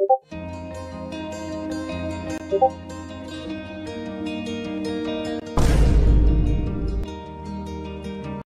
고맙습니다.